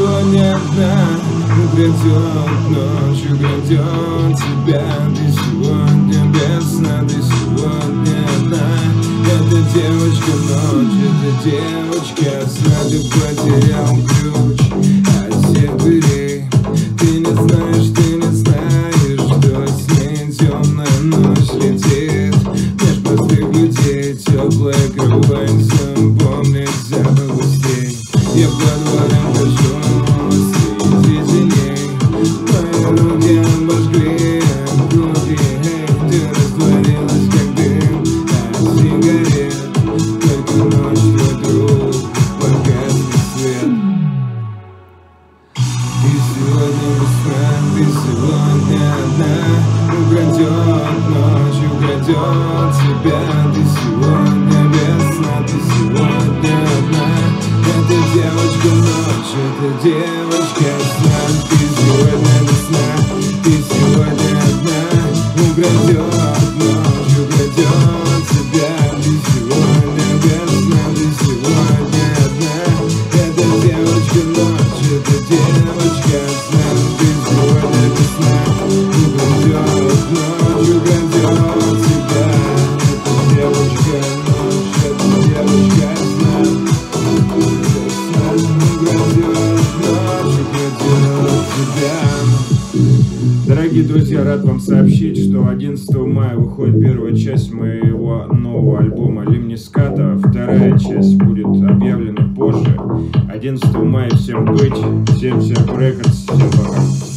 сегодня одна Но грядет ночью, грядет тебя Ты сегодня без сна, ты сегодня одна Это девочка ночи, это девочка сна Ты потерял ключ ты сегодня одна Украдет ночь, украдет тебя Ты сегодня весна, ты сегодня одна. Это девочка ночь, это девочка Дорогие друзья, рад вам сообщить, что 11 мая выходит первая часть моего нового альбома Лимниската. Вторая часть будет объявлена позже. 11 мая всем быть. Всем всем рекордс. Всем пока.